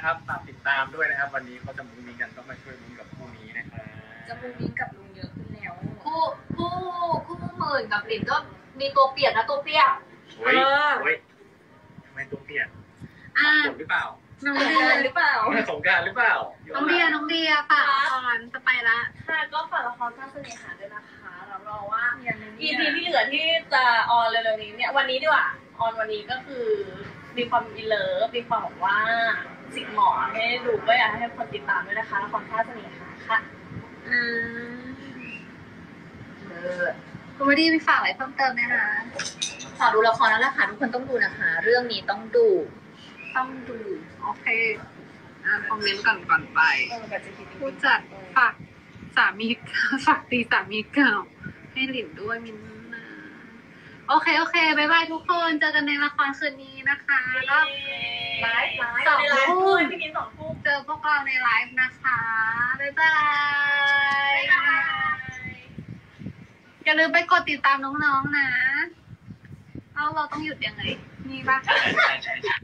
นะครับฝากติดตามด้วยนะครับ วันนี้เขาจะมุ้งมิ้งกันต้องมาช่วยมุ้งกับคู่นี้นะครับจะมูมิ้งกับลุงเยอะขึ้นแล้วคู่คู่คู่หมื่นกับหลินก็มีตัวเปียกนะตัวเปียกโอ้ยเออโอ้ยทำไมตัวเปียกอ่าฝนหรือเปล่าน้องสงเดีกรายรหรือเปล่าสงกรารหรือเปล่า น้องเดียน้องเดียฝากละครจะไปละ ค่ะ ก็ฝากละครท่าเสน่หาด้วยนะคะรับรองว่าอย่างนี้ EP ที่เหลือที่จะออนเร็วๆนี้เนี่ย วันนี้ดีกว่า ออนวันนี้ก็คือ มีความอินเลิฟมีความแบบว่า จิกหมอนให้ดูก็อยากให้คนติดตามด้วยนะคะละครท่าเสน่หาค่ะอ่าคุณวดีมีฝากอะไรเพิ่มเติมไหมคะฝากดูละครแล้วล่ะค่ะทุกคนต้องดูนะคะ เรื่องนี้ต้องดู ต้องดู โอเคอ่าคอมเมนต์ก่อนก่อนไป เออแบบจะคิดผู้จัดฝากสามีฝากตีสามีเก่าให้หลินด้วยมินนะ โอเค โอเค bye byeทุกคน เจอกันในละครคืนนี้นะคะแล้ว live live สองในไลฟ์ทุ่ด้มวยพี่มิ้นสองทุ่มเจอพวกเราในไลฟ์นะคะ bye bye อย่าลืมไปกดติดตามน้องๆนะ เอาเราต้องหยุดยังไงนี่ปะใช่ใช่ใช่